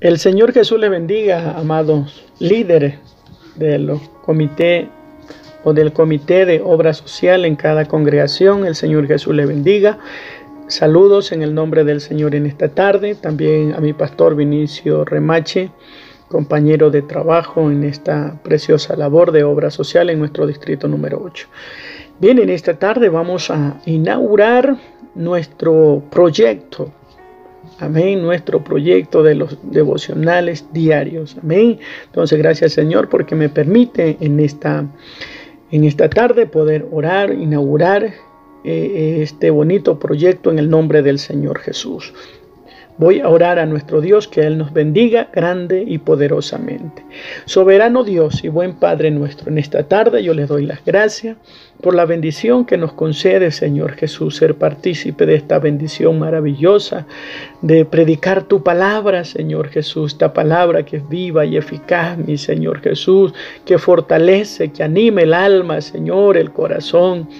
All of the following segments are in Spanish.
El Señor Jesús le bendiga, amados líderes del comité o del comité de obra social en cada congregación. El Señor Jesús le bendiga. Saludos en el nombre del Señor en esta tarde. También a mi pastor Vinicio Remache, compañero de trabajo en esta preciosa labor de obra social en nuestro distrito número 8. Bien, en esta tarde vamos a inaugurar nuestro proyecto Amén. Nuestro proyecto de los devocionales diarios. Amén. Entonces, gracias Señor porque me permite en esta, en esta tarde poder orar, inaugurar eh, este bonito proyecto en el nombre del Señor Jesús. Voy a orar a nuestro Dios que Él nos bendiga grande y poderosamente. Soberano Dios y buen Padre nuestro, en esta tarde yo les doy las gracias por la bendición que nos concede, Señor Jesús, ser partícipe de esta bendición maravillosa, de predicar tu palabra, Señor Jesús, esta palabra que es viva y eficaz, mi Señor Jesús, que fortalece, que anime el alma, Señor, el corazón.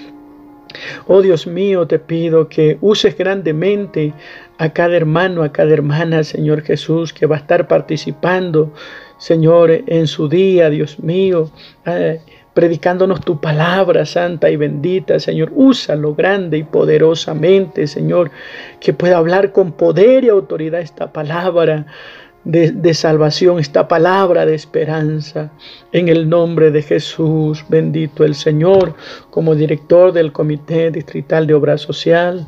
Oh Dios mío, te pido que uses grandemente a cada hermano, a cada hermana, Señor Jesús, que va a estar participando, Señor, en su día, Dios mío. Eh, predicándonos tu palabra santa y bendita, Señor. Úsalo grande y poderosamente, Señor, que pueda hablar con poder y autoridad esta palabra. De, de, salvación, esta palabra de esperanza. En el nombre de Jesús, bendito el Señor, como director del Comité Distrital de Obra Social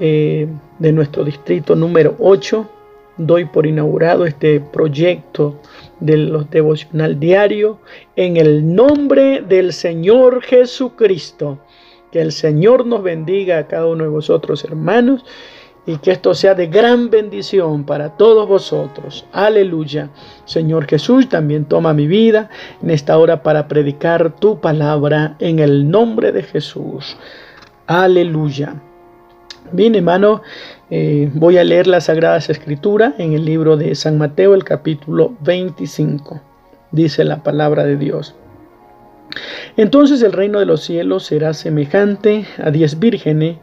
eh, de nuestro distrito número 8, doy por inaugurado este proyecto de los devocional diario en el nombre del Señor Jesucristo. Que el Señor nos bendiga a cada uno de vosotros, hermanos, y que esto sea de gran bendición para todos vosotros. Aleluya. Señor Jesús, también toma mi vida en esta hora para predicar tu palabra en el nombre de Jesús. Aleluya. Bien, hermano, eh, voy a leer las Sagradas Escrituras en el libro de San Mateo, el capítulo 25. Dice la palabra de Dios. Entonces el reino de los cielos será semejante a diez vírgenes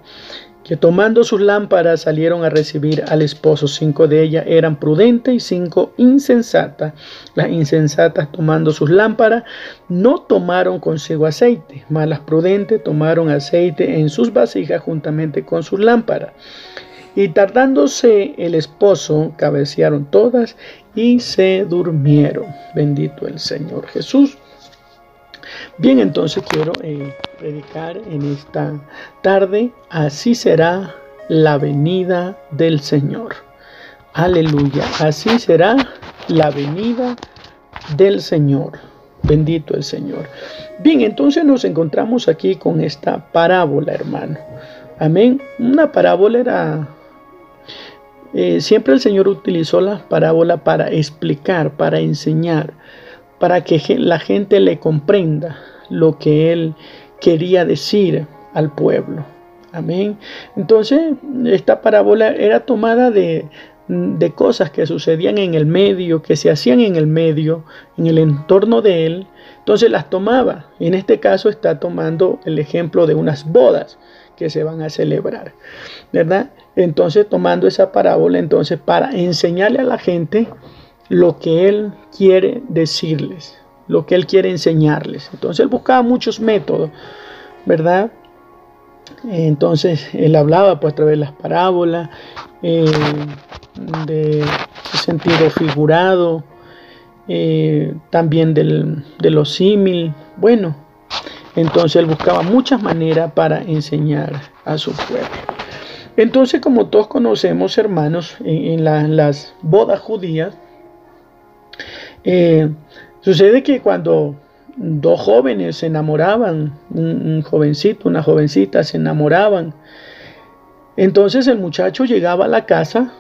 que tomando sus lámparas salieron a recibir al esposo. Cinco de ellas eran prudentes y cinco insensatas. Las insensatas tomando sus lámparas no tomaron consigo aceite, mas las prudentes tomaron aceite en sus vasijas juntamente con sus lámparas. Y tardándose el esposo, cabecearon todas y se durmieron. Bendito el Señor Jesús. Bien, entonces quiero eh, predicar en esta tarde, así será la venida del Señor. Aleluya, así será la venida del Señor. Bendito el Señor. Bien, entonces nos encontramos aquí con esta parábola, hermano. Amén. Una parábola era... Eh, siempre el Señor utilizó la parábola para explicar, para enseñar para que la gente le comprenda lo que él quería decir al pueblo. Amén. Entonces, esta parábola era tomada de, de cosas que sucedían en el medio, que se hacían en el medio, en el entorno de él. Entonces las tomaba. En este caso está tomando el ejemplo de unas bodas que se van a celebrar, ¿verdad? Entonces tomando esa parábola, entonces para enseñarle a la gente lo que Él quiere decirles, lo que Él quiere enseñarles. Entonces Él buscaba muchos métodos, ¿verdad? Entonces Él hablaba pues a través de las parábolas, eh, de sentido figurado, eh, también del, de los símil. Bueno, entonces Él buscaba muchas maneras para enseñar a su pueblo. Entonces, como todos conocemos, hermanos, en, en las bodas judías, eh, sucede que cuando dos jóvenes se enamoraban, un, jovencito, una jovencita se enamoraban, entonces el muchacho llegaba a la casa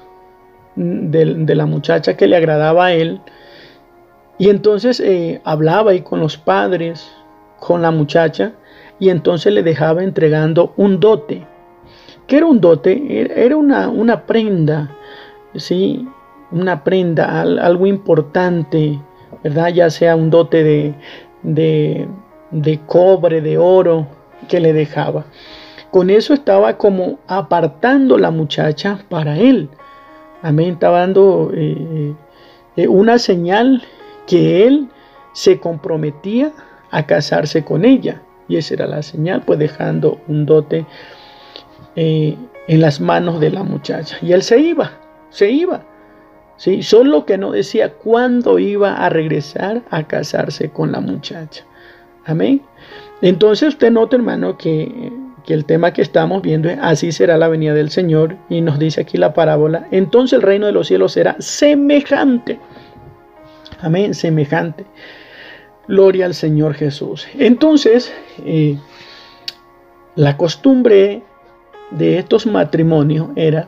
de, la muchacha que le agradaba a él y entonces eh, hablaba ahí con los padres, con la muchacha y entonces le dejaba entregando un dote. ¿Qué era un dote? Era una, una prenda, ¿sí? Una prenda, algo importante, ¿verdad? Ya sea un dote de, de, de cobre, de oro que le dejaba. Con eso estaba como apartando la muchacha para él. Amén, estaba dando, eh, eh, una señal que él se comprometía a casarse con ella. Y esa era la señal, pues dejando un dote eh, en las manos de la muchacha. Y él se iba, se iba. ¿Sí? Solo que no decía cuándo iba a regresar a casarse con la muchacha. Amén. Entonces usted nota, hermano, que, que, el tema que estamos viendo es así será la venida del Señor. Y nos dice aquí la parábola. Entonces el reino de los cielos será semejante. Amén, semejante. Gloria al Señor Jesús. Entonces, eh, la costumbre de estos matrimonios era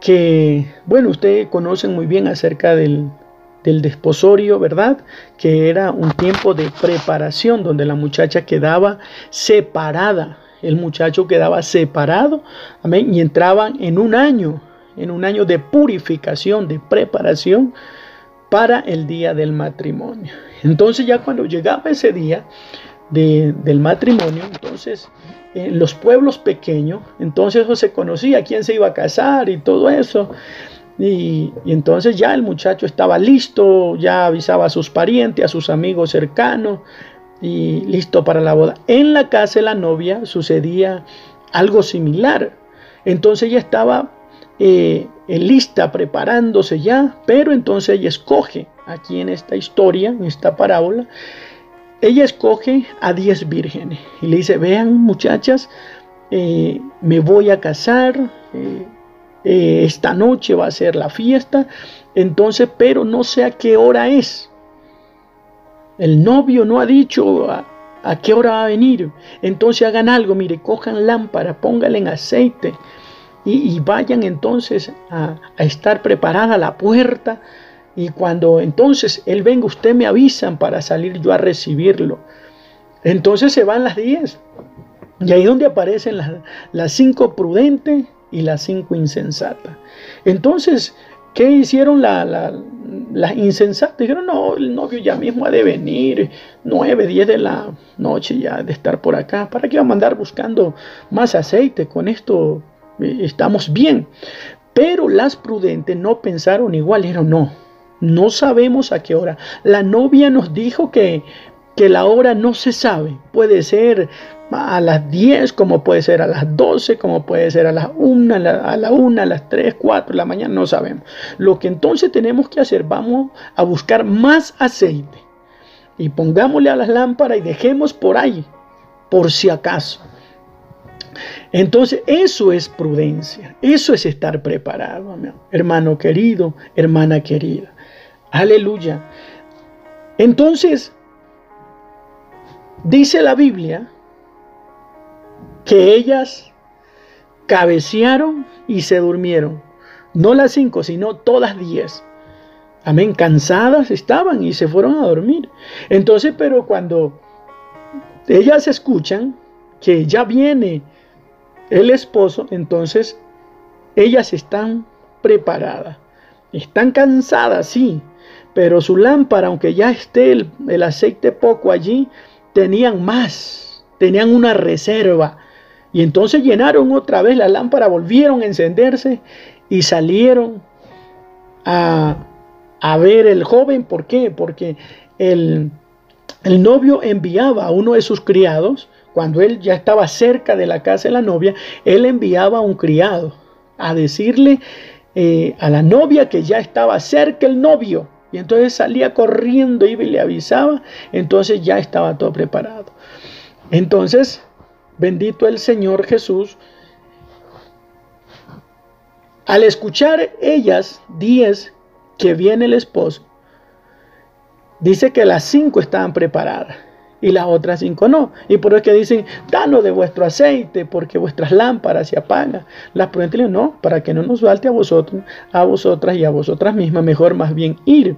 que, bueno, ustedes conocen muy bien acerca del, del desposorio, ¿verdad? Que era un tiempo de preparación donde la muchacha quedaba separada, el muchacho quedaba separado, amén, y entraban en un año, en un año de purificación, de preparación para el día del matrimonio. Entonces ya cuando llegaba ese día del matrimonio, entonces en los pueblos pequeños, entonces eso se conocía quién se iba a casar y todo eso. Y, y, entonces ya el muchacho estaba listo, ya avisaba a sus parientes, a sus amigos cercanos y listo para la boda. En la casa de la novia sucedía algo similar. Entonces ella estaba eh, lista, preparándose ya, pero entonces ella escoge, aquí en esta historia, en esta parábola, ella escoge a 10 vírgenes y le dice, vean muchachas, eh, me voy a casar, eh, eh, esta noche va a ser la fiesta, entonces, pero no sé a qué hora es. El novio no ha dicho a, a qué hora va a venir. Entonces hagan algo, mire, cojan lámpara, pónganle en aceite, y, vayan entonces a, estar preparada la puerta y cuando entonces Él venga, usted me avisan para salir yo a recibirlo. Entonces se van las diez. Y ahí es donde aparecen las, cinco prudentes y las cinco insensatas. Entonces, ¿qué hicieron las la, insensatas? Dijeron, no, el novio ya mismo ha de venir, nueve, diez de la noche ya de estar por acá. ¿Para qué va a mandar buscando más aceite? Con esto estamos bien. Pero las prudentes no pensaron igual, dijeron, no, no sabemos a qué hora. La novia nos dijo que, que la hora no se sabe. Puede ser a las 10, como puede ser a las 12, como puede ser a las 1, a la, 1, a las 3, 4 de la mañana, no sabemos. Lo que entonces tenemos que hacer, vamos a buscar más aceite y pongámosle a las lámparas y dejemos por ahí, por si acaso. Entonces, eso es prudencia, eso es estar preparado, hermano querido, hermana querida. Aleluya. Entonces, dice la Biblia que ellas cabecearon y se durmieron. No las cinco, sino todas diez. Amén, cansadas estaban y se fueron a dormir. Entonces, pero cuando ellas escuchan que ya viene el esposo, entonces ellas están preparadas. Están cansadas, sí, pero su lámpara, aunque ya esté el, aceite poco allí, tenían más, tenían una reserva. Y entonces llenaron otra vez la lámpara, volvieron a encenderse y salieron a, a ver el joven. ¿Por qué? Porque el, el novio enviaba a uno de sus criados cuando él ya estaba cerca de la casa de la novia, él enviaba a un criado a decirle eh, a la novia que ya estaba cerca el novio. Y entonces salía corriendo y le avisaba, entonces ya estaba todo preparado. Entonces, bendito el Señor Jesús, al escuchar ellas, diez, que viene el esposo, dice que las cinco estaban preparadas y las otras cinco no. Y por eso es que dicen, danos de vuestro aceite, porque vuestras lámparas se apagan. Las prudentes dicen, no, para que no nos falte a vosotros, a vosotras y a vosotras mismas, mejor más bien ir.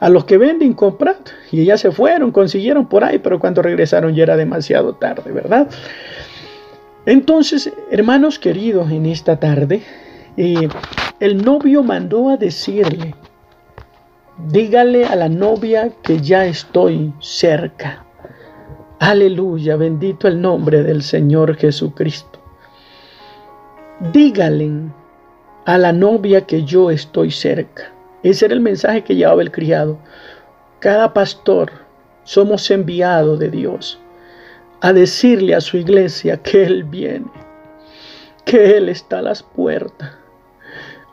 A los que venden, comprar. Y ellas se fueron, consiguieron por ahí, pero cuando regresaron ya era demasiado tarde, ¿verdad? Entonces, hermanos queridos, en esta tarde, eh, el novio mandó a decirle, Dígale a la novia que ya estoy cerca. Aleluya, bendito el nombre del Señor Jesucristo. Dígale a la novia que yo estoy cerca. Ese era el mensaje que llevaba el criado. Cada pastor somos enviados de Dios a decirle a su iglesia que Él viene, que Él está a las puertas.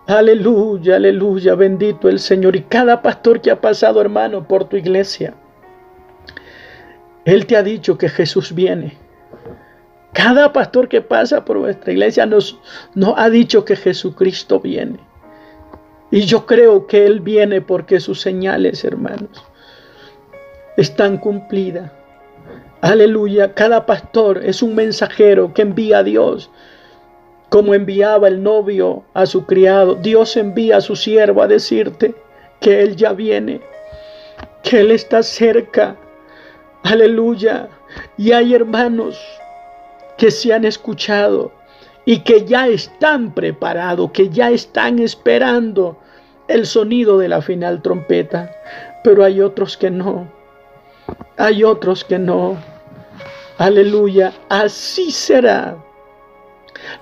Aleluya, aleluya, bendito el Señor. Y cada pastor que ha pasado, hermano, por tu iglesia, Él te ha dicho que Jesús viene. Cada pastor que pasa por nuestra iglesia nos, nos ha dicho que Jesucristo viene. Y yo creo que Él viene porque sus señales, hermanos, están cumplidas. Aleluya. Cada pastor es un mensajero que envía a Dios. Como enviaba el novio a su criado, Dios envía a su siervo a decirte que Él ya viene, que Él está cerca. Aleluya. Y hay hermanos que se han escuchado y que ya están preparados, que ya están esperando el sonido de la final trompeta. Pero hay otros que no. Hay otros que no. Aleluya. Así será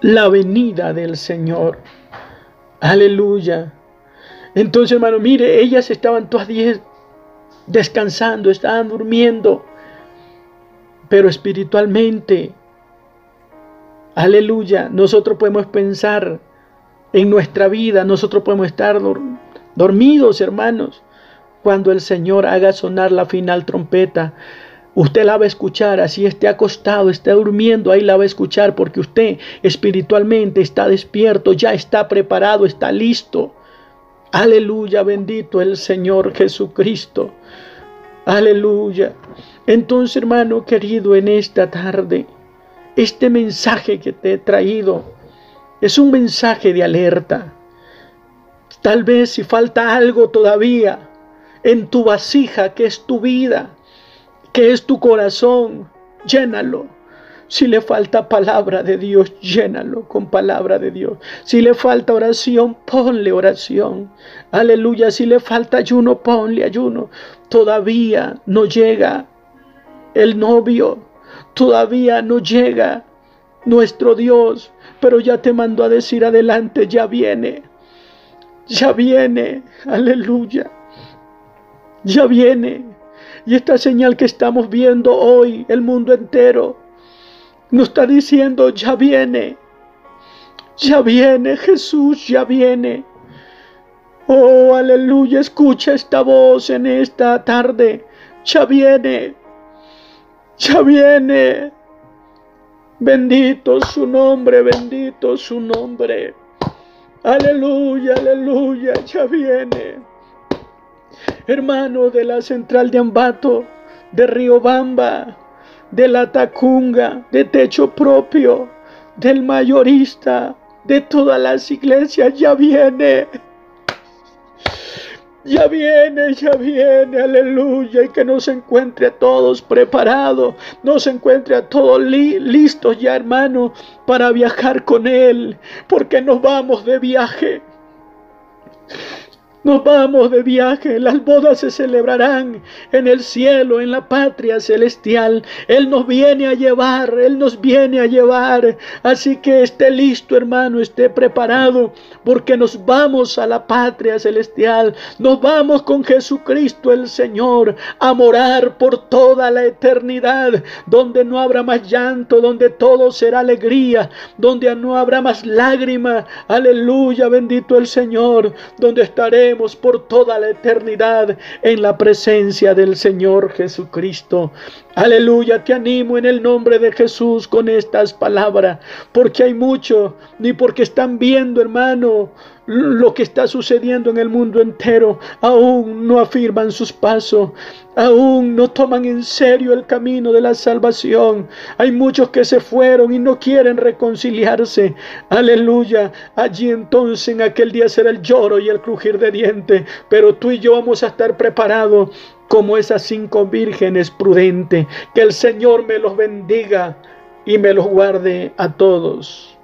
la venida del Señor. Aleluya. Entonces, hermano, mire, ellas estaban todas diez descansando, estaban durmiendo, pero espiritualmente, aleluya, nosotros podemos pensar en nuestra vida, nosotros podemos estar dormidos, hermanos, cuando el Señor haga sonar la final trompeta. Usted la va a escuchar, así esté acostado, esté durmiendo, ahí la va a escuchar porque usted espiritualmente está despierto, ya está preparado, está listo. Aleluya, bendito el Señor Jesucristo. Aleluya. Entonces, hermano querido, en esta tarde, este mensaje que te he traído es un mensaje de alerta. Tal vez si falta algo todavía en tu vasija que es tu vida, que es tu corazón, llénalo. Si le falta palabra de Dios, llénalo con palabra de Dios. Si le falta oración, ponle oración. Aleluya. Si le falta ayuno, ponle ayuno. Todavía no llega el novio. Todavía no llega nuestro Dios. Pero ya te mandó a decir adelante, ya viene. Ya viene. Aleluya. Ya viene. Y esta señal que estamos viendo hoy, el mundo entero, nos está diciendo, ya viene, ya viene Jesús, ya viene. Oh, aleluya, escucha esta voz en esta tarde, ya viene, ya viene. Bendito su nombre, bendito su nombre. Aleluya, aleluya, ya viene hermano de la central de Ambato, de Riobamba, de la Tacunga, de Techo Propio, del mayorista, de todas las iglesias, ya viene. Ya viene, ya viene, aleluya, y que nos encuentre a todos preparados, nos encuentre a todos listos ya, hermano, para viajar con Él, porque nos vamos de viaje. Nos vamos de viaje, las bodas se celebrarán en el cielo, en la patria celestial. Él nos viene a llevar, Él nos viene a llevar. Así que esté listo, hermano, esté preparado, porque nos vamos a la patria celestial. Nos vamos con Jesucristo el Señor a morar por toda la eternidad, donde no habrá más llanto, donde todo será alegría, donde no habrá más lágrima. Aleluya, bendito el Señor, donde por toda la eternidad en la presencia del Señor Jesucristo. Aleluya, te animo en el nombre de Jesús con estas palabras, porque hay mucho, ni porque están viendo, hermano, lo que está sucediendo en el mundo entero, aún no afirman sus pasos, aún no toman en serio el camino de la salvación. Hay muchos que se fueron y no quieren reconciliarse. Aleluya. Allí entonces en aquel día será el lloro y el crujir de dientes, pero tú y yo vamos a estar preparados como esas cinco vírgenes prudentes. Que el Señor me los bendiga y me los guarde a todos.